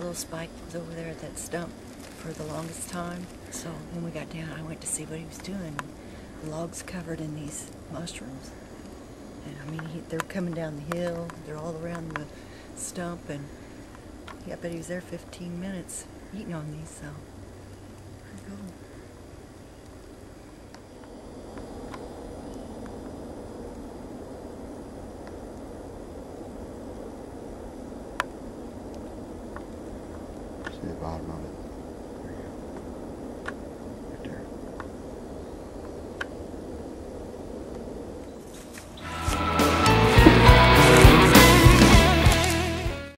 little spike was over there at that stump for the longest time. So when we got down, I went to see what he was doing. Logs covered in these mushrooms. And I mean, he, they're coming down the hill. They're all around the stump, and yeah, I bet he was there 15 minutes eating on these. So pretty cool. See the bottom of it.